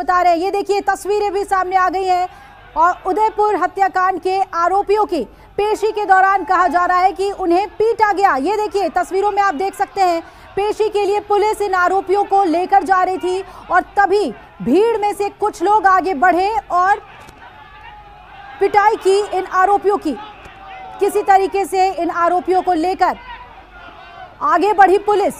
बता रहे हैं। ये देखिए, तस्वीरें भी सामने आ गई हैं और उदयपुर हत्याकांड के आरोपियों की पेशी के दौरान कहा जा रहा है कि उन्हें पीटा गया। ये देखिए, तस्वीरों में आप देख सकते हैं, पेशी के लिए पुलिस इन आरोपियों को लेकर जा रही थी और तभी भीड़ में से कुछ लोग आगे बढ़े और पिटाई की इन आरोपियों की। किसी तरीके से इन आरोपियों को लेकर आगे बढ़ी पुलिस।